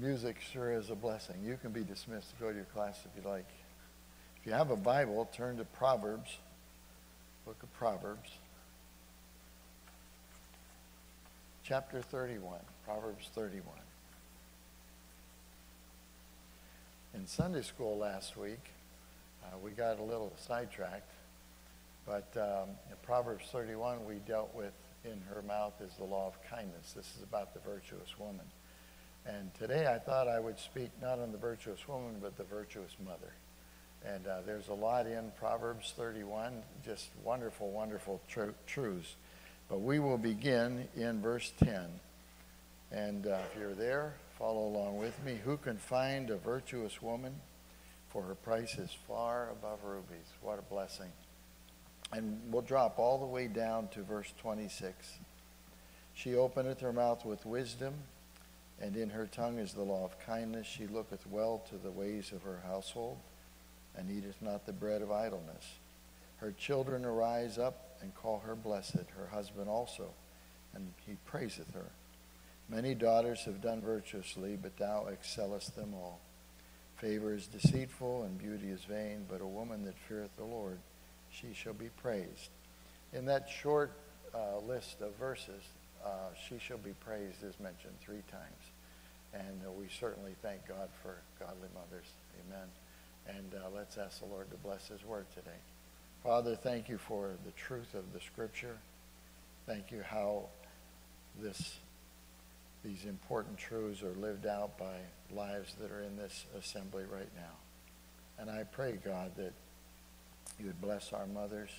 music sure is a blessing. You can be dismissed to go to your class if you like. If you have a Bible, turn to Proverbs, book of Proverbs, chapter 31. Proverbs 31. In Sunday school last week, uh, we got a little sidetracked, but um, in Proverbs 31, we dealt with in her mouth is the law of kindness. This is about the virtuous woman. And today I thought I would speak not on the virtuous woman, but the virtuous mother. And uh, there's a lot in Proverbs 31, just wonderful, wonderful tr- truths. But we will begin in verse 10. And uh, if you're there, follow along with me. Who can find a virtuous woman? For her price is far above rubies. What a blessing. And we'll drop all the way down to verse 26. She openeth her mouth with wisdom and in her tongue is the law of kindness. She looketh well to the ways of her household, and eateth not the bread of idleness. Her children arise up and call her blessed, her husband also, and he praiseth her. Many daughters have done virtuously, but thou excellest them all. Favor is deceitful, and beauty is vain, but a woman that feareth the Lord, she shall be praised. In that short uh, list of verses, uh, she shall be praised is mentioned three times. And uh, we certainly thank God for godly mothers. Amen. And uh, let's ask the Lord to bless his word today. Father, thank you for the truth of the scripture. Thank you how this, these important truths are lived out by lives that are in this assembly right now. And I pray, God, that you would bless our mothers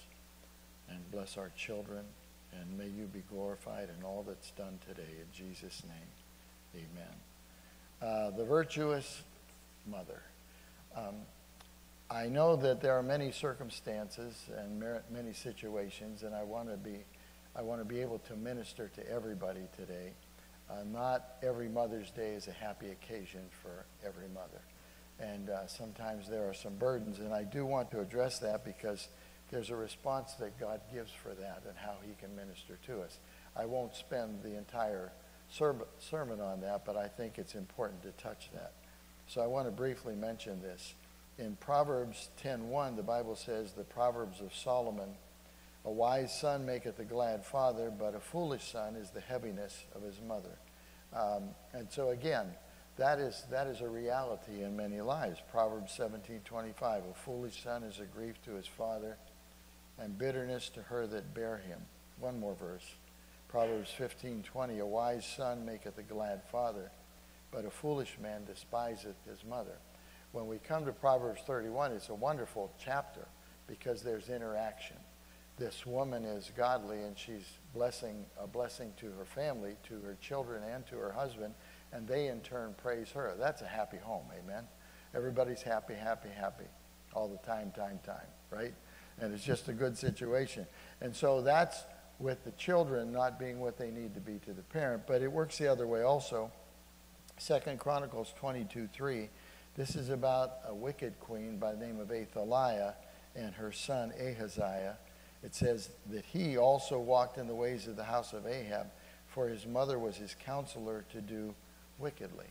and bless our children and may you be glorified in all that's done today. In Jesus' name, amen. Uh, the virtuous mother. Um, I know that there are many circumstances and many situations, and I want to be, I want to be able to minister to everybody today. Uh, not every Mother's Day is a happy occasion for every mother, and uh, sometimes there are some burdens, and I do want to address that because there's a response that God gives for that and how he can minister to us. I won't spend the entire sermon on that, but I think it's important to touch that. So I want to briefly mention this. In Proverbs 10:1, the Bible says, "The Proverbs of Solomon, a wise son maketh a glad father, but a foolish son is the heaviness of his mother." Um, and so again, that is that is a reality in many lives. Proverbs 17:25, "A foolish son is a grief to his father." and bitterness to her that bear him. One more verse. Proverbs 15:20 A wise son maketh a glad father, but a foolish man despiseth his mother. When we come to Proverbs 31, it's a wonderful chapter because there's interaction. This woman is godly and she's blessing a blessing to her family, to her children and to her husband, and they in turn praise her. That's a happy home, amen. Everybody's happy, happy, happy all the time, time, time, right? and it's just a good situation. And so that's with the children not being what they need to be to the parent, but it works the other way also. Second Chronicles 22 3. This is about a wicked queen by the name of Athaliah and her son Ahaziah. It says that he also walked in the ways of the house of Ahab, for his mother was his counselor to do wickedly.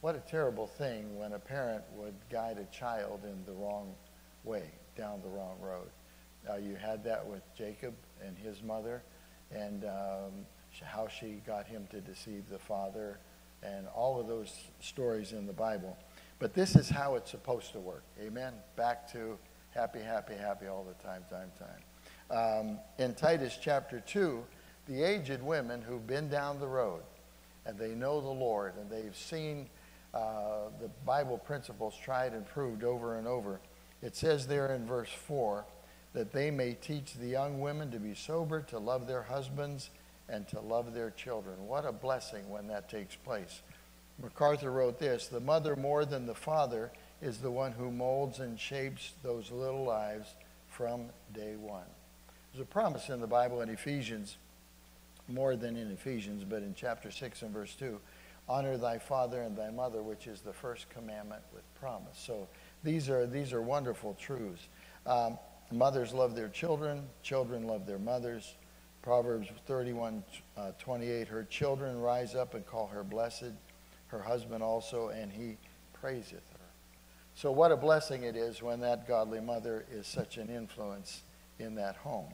What a terrible thing when a parent would guide a child in the wrong way down the wrong road. Uh, you had that with Jacob and his mother, and um, how she got him to deceive the father, and all of those stories in the Bible. But this is how it's supposed to work. Amen. Back to happy, happy, happy all the time, time, time. Um, in Titus chapter 2, the aged women who've been down the road and they know the Lord and they've seen uh, the Bible principles tried and proved over and over it says there in verse 4 that they may teach the young women to be sober, to love their husbands, and to love their children. What a blessing when that takes place. MacArthur wrote this The mother, more than the father, is the one who molds and shapes those little lives from day one. There's a promise in the Bible in Ephesians, more than in Ephesians, but in chapter 6 and verse 2 honor thy father and thy mother, which is the first commandment with promise. So these are, these are wonderful truths. Um, mothers love their children, children love their mothers. Proverbs 31 uh, 28 Her children rise up and call her blessed. her husband also, and he praiseth her. So, what a blessing it is when that godly mother is such an influence in that home.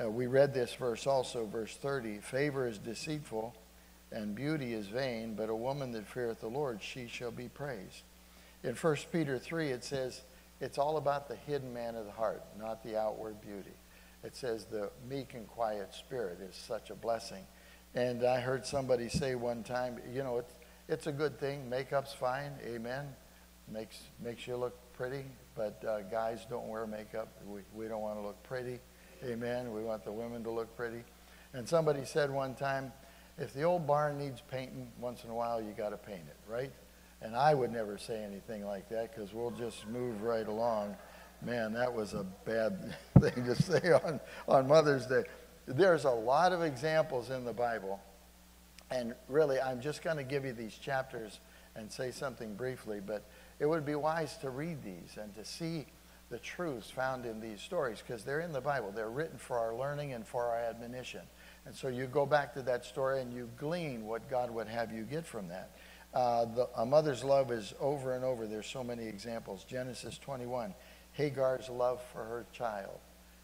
Uh, we read this verse also, verse 30 Favor is deceitful, and beauty is vain, but a woman that feareth the Lord, she shall be praised. In 1 Peter 3, it says, It's all about the hidden man of the heart, not the outward beauty. It says, The meek and quiet spirit is such a blessing. And I heard somebody say one time, you know, it's, it's a good thing. Makeup's fine. Amen. Makes, makes you look pretty. But uh, guys don't wear makeup. We, we don't want to look pretty. Amen. We want the women to look pretty. And somebody said one time, if the old barn needs painting once in a while, you got to paint it, right? And I would never say anything like that because we'll just move right along. Man, that was a bad thing to say on, on Mother's Day. There's a lot of examples in the Bible. And really, I'm just going to give you these chapters and say something briefly, but it would be wise to read these and to see the truths found in these stories because they're in the Bible. They're written for our learning and for our admonition. And so you go back to that story and you glean what God would have you get from that. Uh, the, a mother's love is over and over. There's so many examples. Genesis 21, Hagar's love for her child.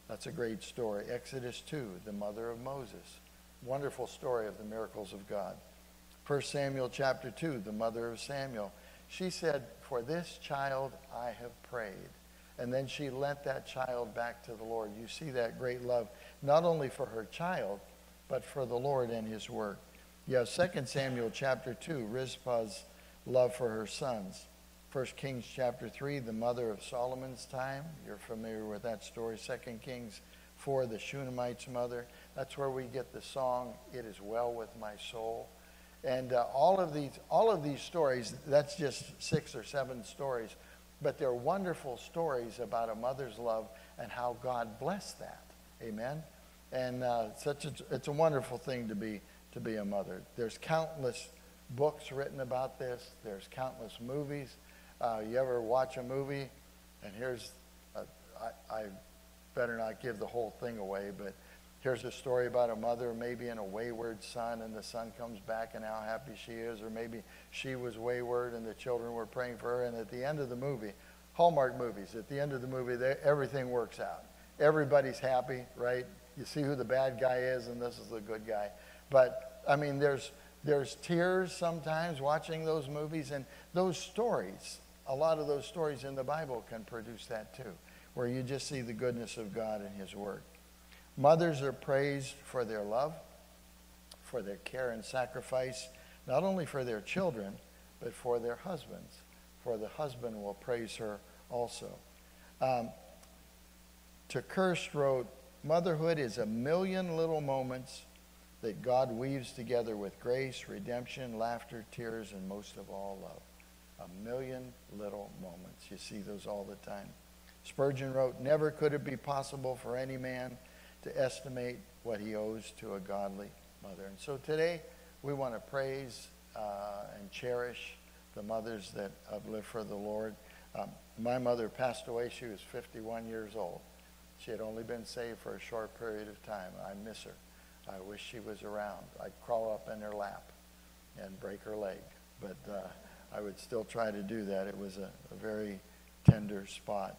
That's a great story. Exodus 2, the mother of Moses. Wonderful story of the miracles of God. 1 Samuel chapter 2, the mother of Samuel. She said, For this child I have prayed. And then she lent that child back to the Lord. You see that great love, not only for her child, but for the Lord and his work. You have 2 Samuel chapter 2, Rizpah's love for her sons. 1 Kings chapter 3, the mother of Solomon's time. You're familiar with that story. 2 Kings 4, the Shunammite's mother. That's where we get the song, It Is Well With My Soul. And uh, all, of these, all of these stories, that's just six or seven stories, but they're wonderful stories about a mother's love and how God blessed that. Amen? And uh, such a, it's a wonderful thing to be, to be a mother. There's countless books written about this. There's countless movies. Uh, you ever watch a movie, and here's, a, I, I better not give the whole thing away, but here's a story about a mother maybe in a wayward son, and the son comes back and how happy she is, or maybe she was wayward and the children were praying for her, and at the end of the movie, Hallmark movies, at the end of the movie, they, everything works out. Everybody's happy, right? You see who the bad guy is, and this is the good guy. But, I mean, there's, there's tears sometimes watching those movies, and those stories, a lot of those stories in the Bible can produce that too, where you just see the goodness of God and His work. Mothers are praised for their love, for their care and sacrifice, not only for their children, but for their husbands. For the husband will praise her also. Um, TeKirst wrote, Motherhood is a million little moments that God weaves together with grace, redemption, laughter, tears, and most of all, love. A million little moments. You see those all the time. Spurgeon wrote, Never could it be possible for any man to estimate what he owes to a godly mother. And so today, we want to praise uh, and cherish the mothers that have lived for the Lord. Um, my mother passed away. She was 51 years old. She had only been saved for a short period of time. I miss her. I wish she was around. I'd crawl up in her lap and break her leg. But uh, I would still try to do that. It was a, a very tender spot.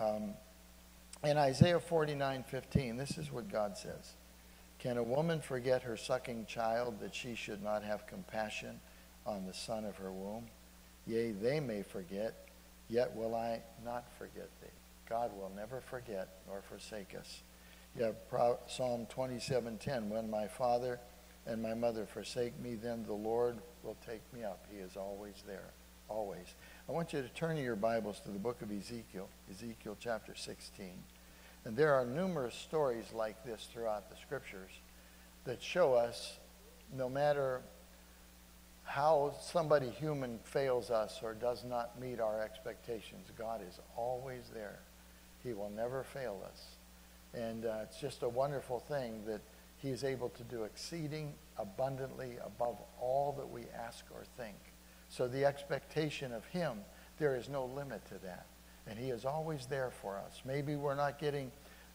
Um, in Isaiah 49 15, this is what God says Can a woman forget her sucking child that she should not have compassion on the son of her womb? Yea, they may forget, yet will I not forget thee. God will never forget nor forsake us. Have Psalm 27:10, when my father and my mother forsake me, then the Lord will take me up. He is always there, always. I want you to turn your Bibles to the book of Ezekiel, Ezekiel chapter 16. And there are numerous stories like this throughout the scriptures that show us no matter how somebody human fails us or does not meet our expectations, God is always there he will never fail us. And uh, it's just a wonderful thing that he is able to do exceeding abundantly above all that we ask or think. So the expectation of him, there is no limit to that. And he is always there for us. Maybe we're not getting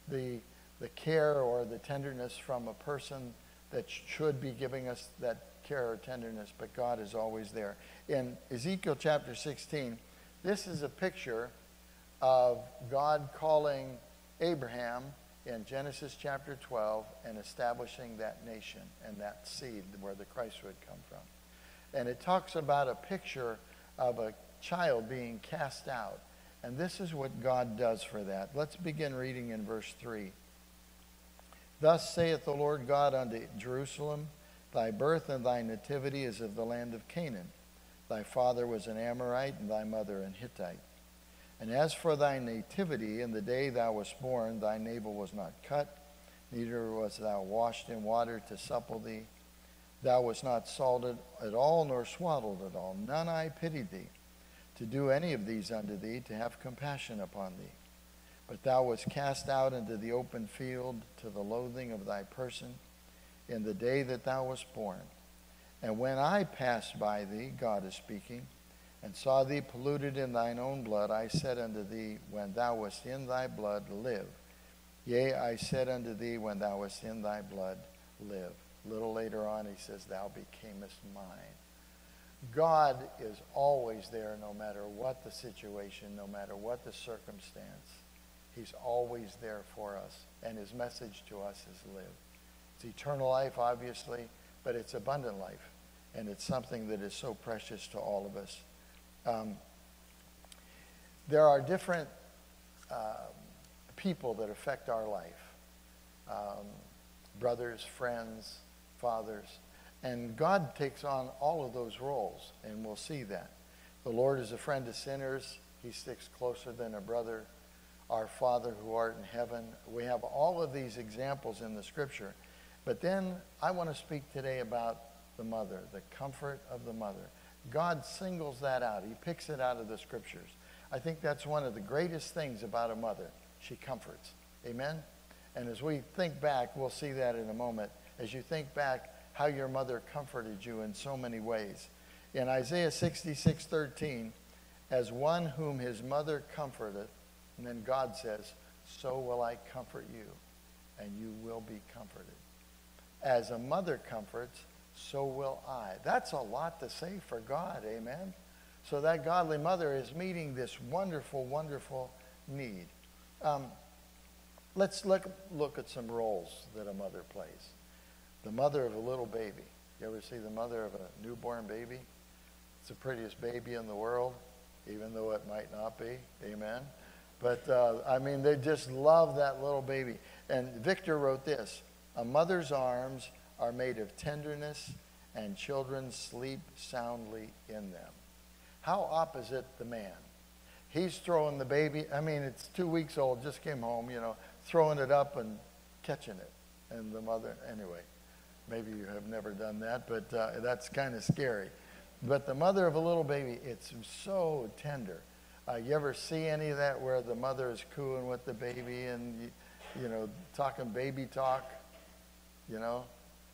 the, the care or the tenderness from a person that should be giving us that care or tenderness, but God is always there. In Ezekiel chapter 16, this is a picture of God calling Abraham in Genesis chapter 12 and establishing that nation and that seed where the Christ would come from. And it talks about a picture of a child being cast out. And this is what God does for that. Let's begin reading in verse 3. Thus saith the Lord God unto Jerusalem, Thy birth and thy nativity is of the land of Canaan. Thy father was an Amorite, and thy mother an Hittite. And as for thy nativity, in the day thou wast born, thy navel was not cut, neither was thou washed in water to supple thee. Thou wast not salted at all, nor swaddled at all. None eye pitied thee, to do any of these unto thee, to have compassion upon thee. But thou wast cast out into the open field to the loathing of thy person in the day that thou wast born. And when I passed by thee, God is speaking, and saw thee polluted in thine own blood, I said unto thee, When thou wast in thy blood, live. Yea, I said unto thee, When thou wast in thy blood, live. A little later on, he says, Thou becamest mine. God is always there no matter what the situation, no matter what the circumstance. He's always there for us. And his message to us is live. It's eternal life, obviously, but it's abundant life. And it's something that is so precious to all of us. Um, there are different uh, people that affect our life um, brothers, friends, fathers. And God takes on all of those roles, and we'll see that. The Lord is a friend to sinners, He sticks closer than a brother. Our Father who art in heaven. We have all of these examples in the scripture. But then I want to speak today about the mother, the comfort of the mother. God singles that out. He picks it out of the scriptures. I think that's one of the greatest things about a mother. She comforts. Amen? And as we think back, we'll see that in a moment. As you think back, how your mother comforted you in so many ways. In Isaiah 66 13, as one whom his mother comforteth, and then God says, So will I comfort you, and you will be comforted. As a mother comforts, so will I. That's a lot to say for God, amen? So that godly mother is meeting this wonderful, wonderful need. Um, let's look, look at some roles that a mother plays. The mother of a little baby. You ever see the mother of a newborn baby? It's the prettiest baby in the world, even though it might not be. Amen? But, uh, I mean, they just love that little baby. And Victor wrote this A mother's arms are made of tenderness, and children sleep soundly in them. How opposite the man. He's throwing the baby, I mean, it's two weeks old, just came home, you know, throwing it up and catching it. And the mother, anyway, maybe you have never done that, but uh, that's kind of scary. But the mother of a little baby, it's so tender. Uh, you ever see any of that where the mother is cooing with the baby and, you, you know, talking baby talk? You know,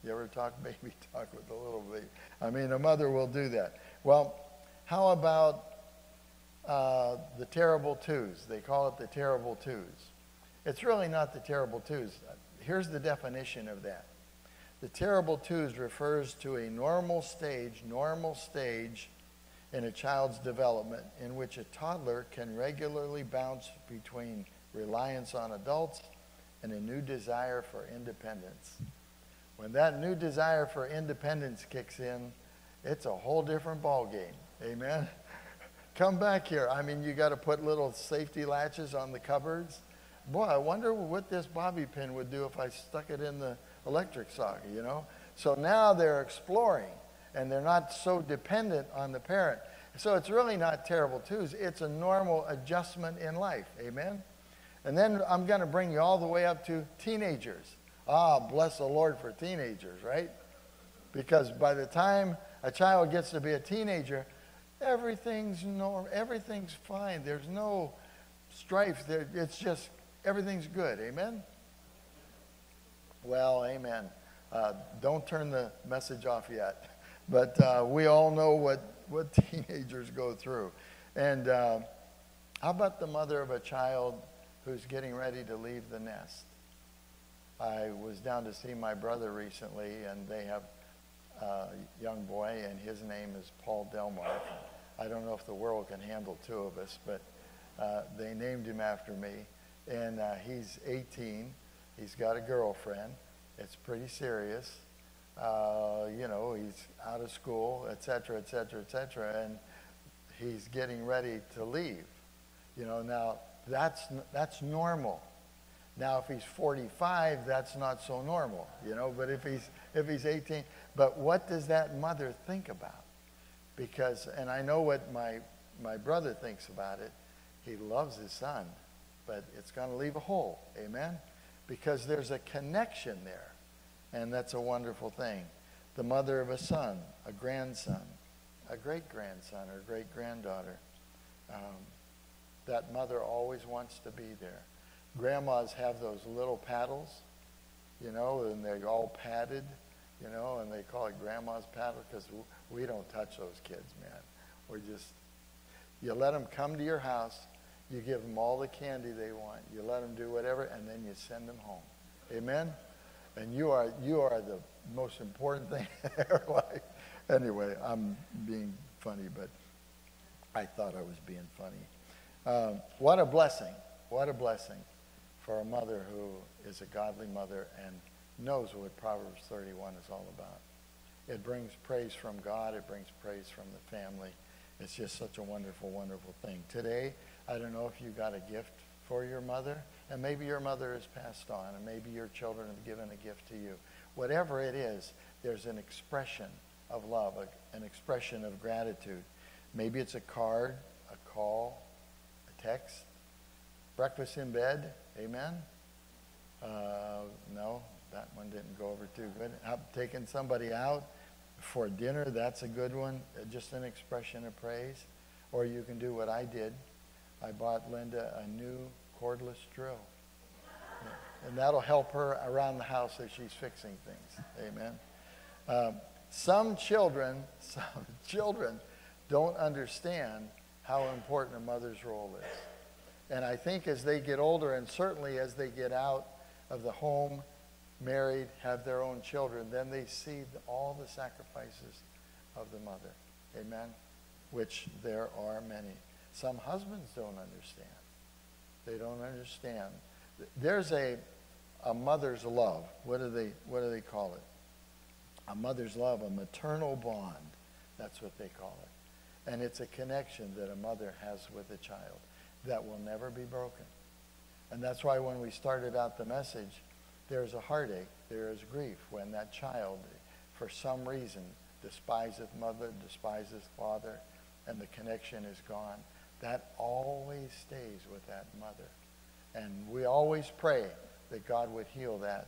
you ever talk baby talk with a little baby? I mean, a mother will do that. Well, how about uh, the terrible twos? They call it the terrible twos. It's really not the terrible twos. Here's the definition of that. The terrible twos refers to a normal stage, normal stage in a child's development in which a toddler can regularly bounce between reliance on adults and a new desire for independence. When that new desire for independence kicks in, it's a whole different ball game. Amen. Come back here. I mean, you got to put little safety latches on the cupboards. Boy, I wonder what this bobby pin would do if I stuck it in the electric socket, you know? So now they're exploring and they're not so dependent on the parent. So it's really not terrible twos. It's a normal adjustment in life. Amen? And then I'm going to bring you all the way up to teenagers. Ah, bless the Lord for teenagers, right? Because by the time a child gets to be a teenager, everything's normal, everything's fine. There's no strife. There, it's just everything's good. Amen. Well, amen. Uh, don't turn the message off yet, but uh, we all know what what teenagers go through. And uh, how about the mother of a child who's getting ready to leave the nest? I was down to see my brother recently, and they have a young boy, and his name is Paul Delmark. I don't know if the world can handle two of us, but uh, they named him after me. And uh, he's 18. He's got a girlfriend. It's pretty serious. Uh, you know, he's out of school, et cetera, et cetera, et cetera, and he's getting ready to leave. You know, now that's, that's normal. Now, if he's 45, that's not so normal, you know, but if he's, if he's 18, but what does that mother think about? Because, and I know what my, my brother thinks about it. He loves his son, but it's going to leave a hole, amen? Because there's a connection there, and that's a wonderful thing. The mother of a son, a grandson, a great grandson, or great granddaughter. Um, that mother always wants to be there. Grandmas have those little paddles, you know, and they're all padded, you know, and they call it grandma's paddle because we don't touch those kids, man. We just, you let them come to your house, you give them all the candy they want, you let them do whatever, and then you send them home. Amen? And you are, you are the most important thing in their life. Anyway, I'm being funny, but I thought I was being funny. Um, what a blessing. What a blessing for a mother who is a godly mother and knows what Proverbs 31 is all about. It brings praise from God. It brings praise from the family. It's just such a wonderful, wonderful thing. Today, I don't know if you got a gift for your mother, and maybe your mother has passed on, and maybe your children have given a gift to you. Whatever it is, there's an expression of love, an expression of gratitude. Maybe it's a card, a call, a text. Breakfast in bed, amen? Uh, no, that one didn't go over too good. I'm taking somebody out for dinner, that's a good one, uh, just an expression of praise. Or you can do what I did. I bought Linda a new cordless drill. And that'll help her around the house as she's fixing things. Amen. Um, some children, some children don't understand how important a mother's role is. And I think as they get older, and certainly as they get out of the home, married, have their own children, then they see all the sacrifices of the mother. Amen? Which there are many. Some husbands don't understand. They don't understand. There's a, a mother's love. What do they, what do they call it? A mother's love, a maternal bond. That's what they call it. And it's a connection that a mother has with a child that will never be broken. And that's why when we started out the message, there's a heartache, there is grief when that child, for some reason, despiseth mother, despises father, and the connection is gone. That always stays with that mother. And we always pray that God would heal that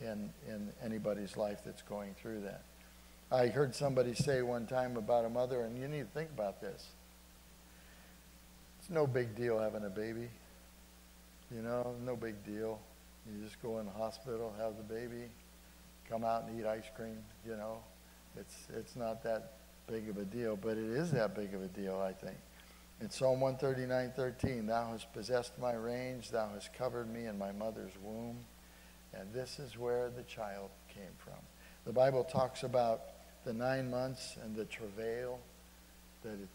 in, in anybody's life that's going through that. I heard somebody say one time about a mother, and you need to think about this. It's no big deal having a baby. You know, no big deal. You just go in the hospital, have the baby, come out and eat ice cream, you know. It's, it's not that big of a deal, but it is that big of a deal, I think. In Psalm 139, 13, Thou hast possessed my range, Thou hast covered me in my mother's womb. And this is where the child came from. The Bible talks about the nine months and the travail that it,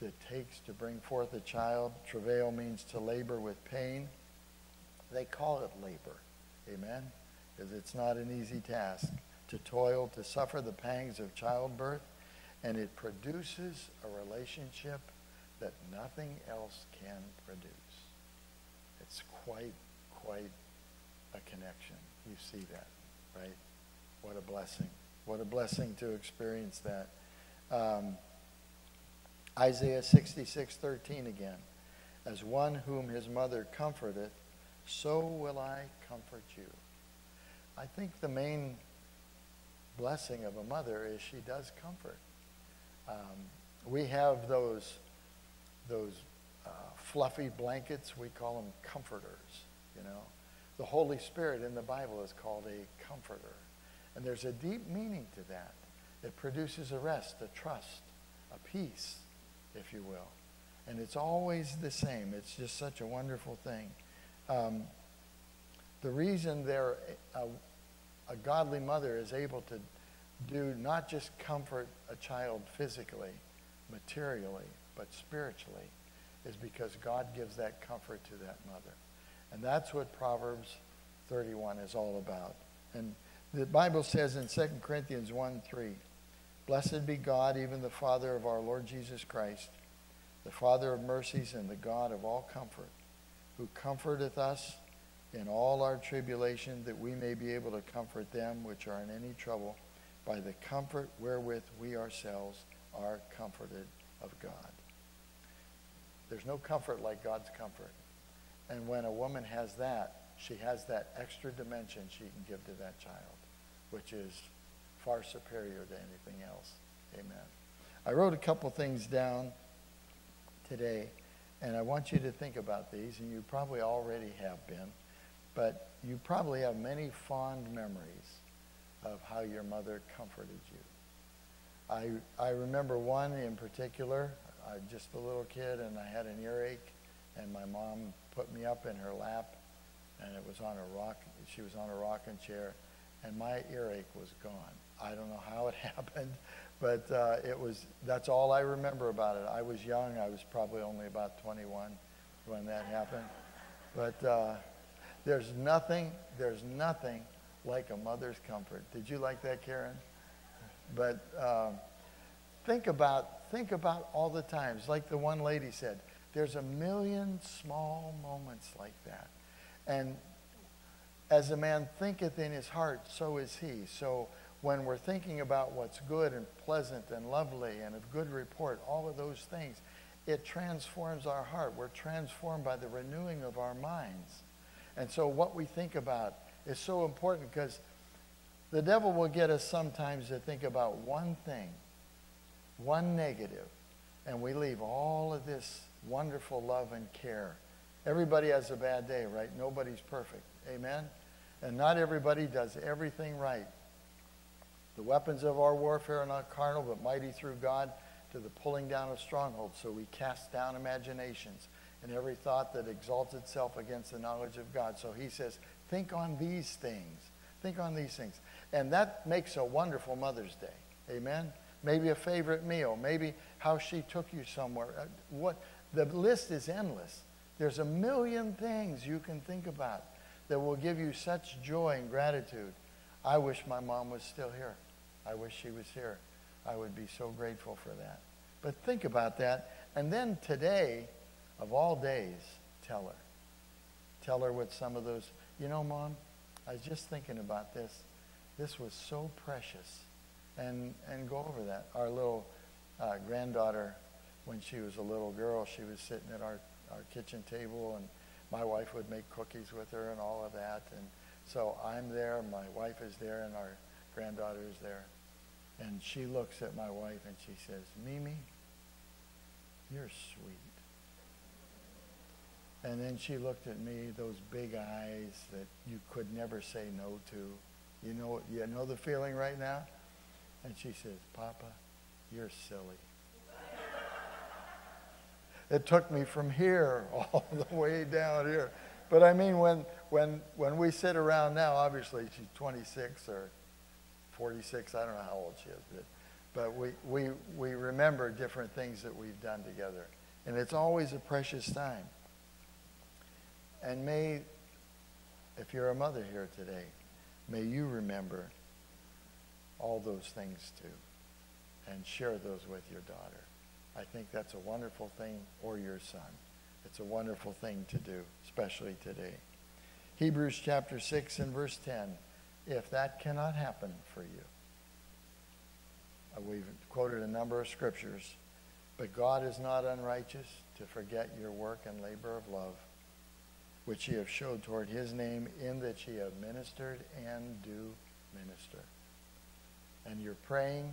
that takes to bring forth a child. Travail means to labor with pain. They call it labor. Amen? Because it's not an easy task to toil, to suffer the pangs of childbirth, and it produces a relationship that nothing else can produce. It's quite, quite a connection. You see that, right? What a blessing. What a blessing to experience that. Um, Isaiah 66, 13 again. As one whom his mother comforteth, so will I comfort you. I think the main blessing of a mother is she does comfort. Um, we have those, those uh, fluffy blankets, we call them comforters, you know. The Holy Spirit in the Bible is called a comforter. And there's a deep meaning to that. It produces a rest, a trust, a peace, if you will. And it's always the same. It's just such a wonderful thing. Um, the reason there a, a, godly mother is able to do not just comfort a child physically, materially, but spiritually, is because God gives that comfort to that mother. And that's what Proverbs 31 is all about. And the Bible says in 2 Corinthians 1 3, Blessed be God, even the Father of our Lord Jesus Christ, the Father of mercies and the God of all comfort, who comforteth us in all our tribulation, that we may be able to comfort them which are in any trouble by the comfort wherewith we ourselves are comforted of God. There's no comfort like God's comfort. And when a woman has that, she has that extra dimension she can give to that child, which is far superior to anything else. Amen. I wrote a couple things down today, and I want you to think about these, and you probably already have been, but you probably have many fond memories of how your mother comforted you. I, I remember one in particular, I, just a little kid, and I had an earache, and my mom put me up in her lap, and it was on a rock. She was on a rocking chair, and my earache was gone. I don't know how it happened, but uh, it was. That's all I remember about it. I was young. I was probably only about 21 when that happened. But uh, there's nothing. There's nothing like a mother's comfort. Did you like that, Karen? But um, think about think about all the times, like the one lady said. There's a million small moments like that, and as a man thinketh in his heart, so is he. So when we're thinking about what's good and pleasant and lovely and of good report, all of those things, it transforms our heart. We're transformed by the renewing of our minds. And so what we think about is so important because the devil will get us sometimes to think about one thing, one negative, and we leave all of this wonderful love and care. Everybody has a bad day, right? Nobody's perfect. Amen? And not everybody does everything right. The weapons of our warfare are not carnal, but mighty through God to the pulling down of strongholds. So we cast down imaginations and every thought that exalts itself against the knowledge of God. So he says, think on these things. Think on these things. And that makes a wonderful Mother's Day. Amen? Maybe a favorite meal. Maybe how she took you somewhere. Uh, what, the list is endless. There's a million things you can think about that will give you such joy and gratitude. I wish my mom was still here. I wish she was here. I would be so grateful for that. But think about that. And then today, of all days, tell her. Tell her what some of those, you know, Mom, I was just thinking about this. This was so precious. And, and go over that. Our little uh, granddaughter, when she was a little girl, she was sitting at our, our kitchen table, and my wife would make cookies with her and all of that. And so I'm there, my wife is there, and our granddaughter is there. And she looks at my wife and she says, Mimi, you're sweet. And then she looked at me, those big eyes that you could never say no to. You know, you know the feeling right now? And she says, Papa, you're silly. it took me from here all the way down here. But I mean, when, when, when we sit around now, obviously she's 26 or 46, I don't know how old she is, but, but we, we, we remember different things that we've done together. And it's always a precious time. And may, if you're a mother here today, may you remember all those things too and share those with your daughter. I think that's a wonderful thing, or your son. It's a wonderful thing to do, especially today. Hebrews chapter 6 and verse 10. If that cannot happen for you, uh, we've quoted a number of scriptures, but God is not unrighteous to forget your work and labor of love which ye have showed toward his name, in that ye have ministered and do minister. And you're praying,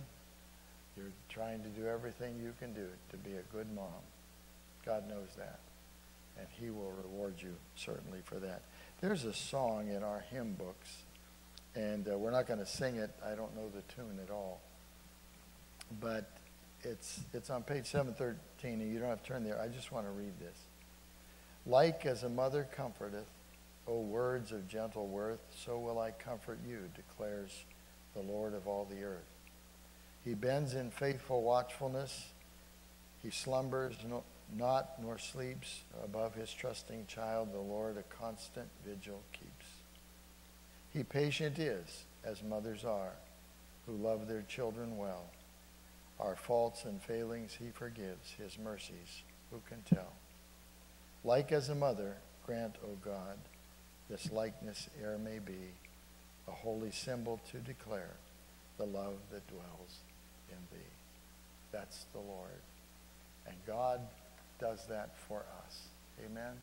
you're trying to do everything you can do to be a good mom. God knows that. And he will reward you certainly for that. There's a song in our hymn books, and uh, we're not going to sing it. I don't know the tune at all. But it's, it's on page 713, and you don't have to turn there. I just want to read this. Like as a mother comforteth, O words of gentle worth, so will I comfort you, declares the Lord of all the earth. He bends in faithful watchfulness. He slumbers no, not nor sleeps. Above his trusting child, the Lord a constant vigil keeps. He patient is, as mothers are, who love their children well. Our faults and failings he forgives, his mercies who can tell? Like as a mother, grant, O God, this likeness e'er may be, a holy symbol to declare the love that dwells in thee. That's the Lord. And God does that for us. Amen.